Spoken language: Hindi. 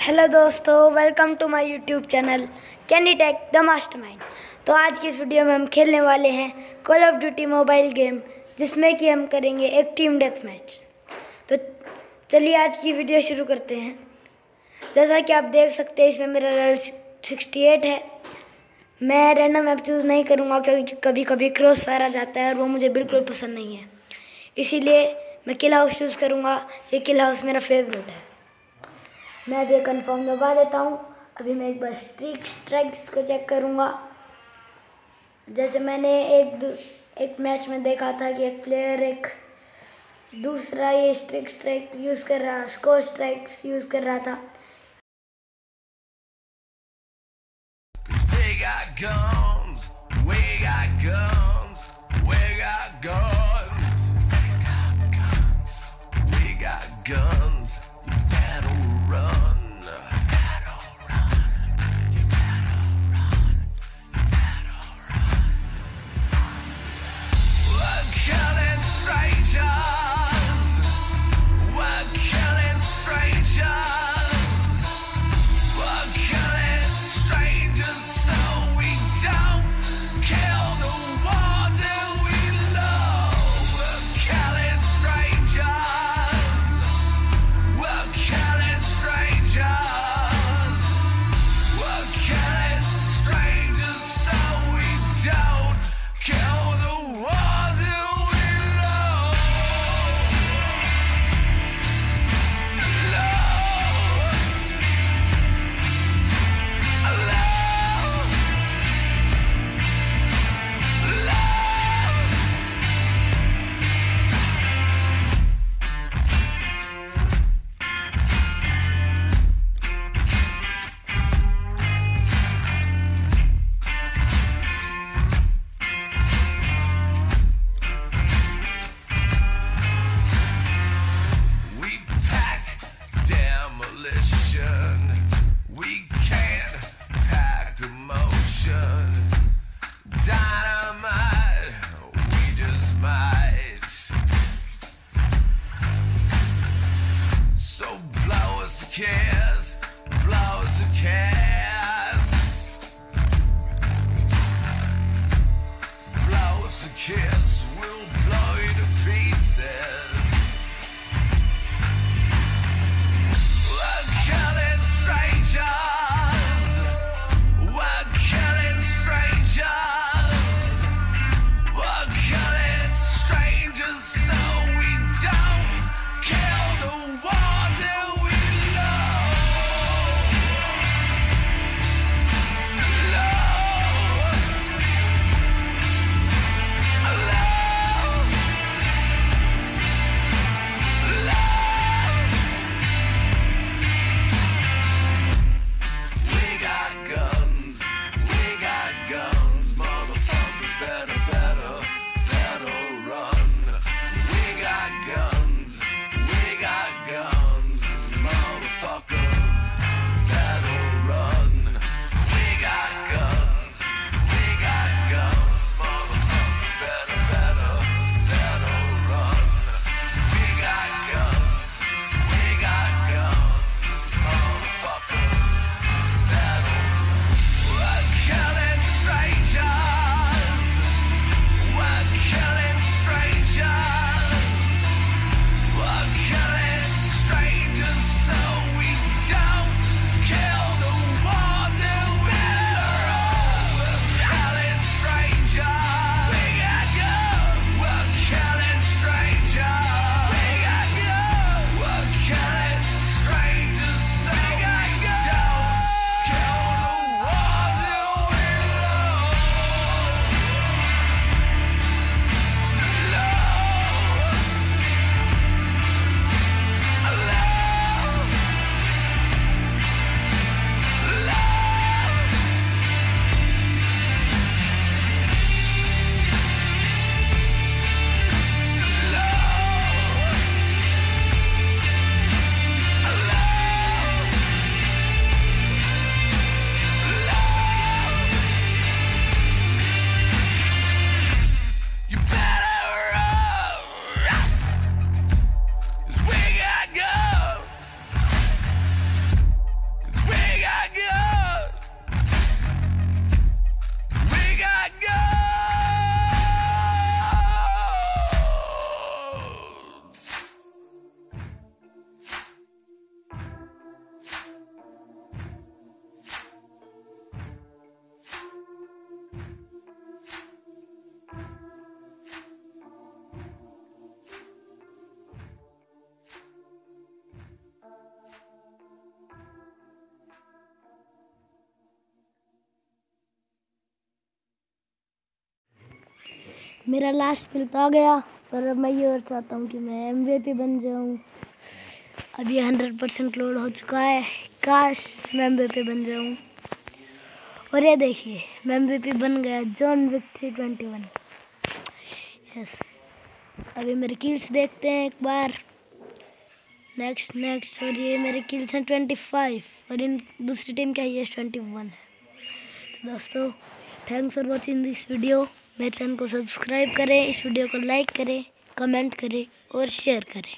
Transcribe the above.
हेलो दोस्तों welcome to my YouTube channel candy tech the mastermind तो आज की इस वीडियो में हम खेलने वाले हैं call of duty mobile game जिसमें कि हम करेंगे एक टीम डेथ मैच तो चलिए आज की वीडियो शुरू करते हैं। जैसा कि आप देख सकते हैं, इसमें मेरा लेवल सिक्सटी एट है। मैं रैंडम ऐप चूज़ नहीं करूँगा क्योंकि कभी कभी क्रॉस फायर आ जाता है और वो मुझे बिल्कुल पसंद नहीं है। इसीलिए मैं किल हाउस चूज़ करूँगा, ये किल हाउस मेरा फेवरेट है। मैं अभी कंफर्म दबा देता हूँ। अभी मैं एक बार स्ट्रिक स्ट्राइक्स को चेक करूँगा। जैसे मैंने एक एक मैच में देखा था कि एक प्लेयर एक दूसरा ये स्ट्रिक स्ट्राइक यूज़ कर रहा स्कोर स्ट्राइक्स यूज़ कर रहा था। Guns, we got guns, मेरा लास्ट किल तो आ गया, पर अब मैं ये और चाहता हूँ कि मैं एमवीपी बन जाऊँ। ये हंड्रेड परसेंट लोड हो चुका है। काश मैं एमवीपी बन जाऊँ। और ये देखिए, मैं एम बन गया John Wick three twenty one yes अभी मेरे किल्स देखते हैं एक बार। नेक्स्ट नेक्स्ट और ये मेरे किल्स हैं ट्वेंटी फाइव और इन दूसरी टीम का ये ट्वेंटी वन है। तो दोस्तों thanks for watching this video मेरे चैनल को सब्सक्राइब करें, इस वीडियो को लाइक करें, कमेंट करें और शेयर करें।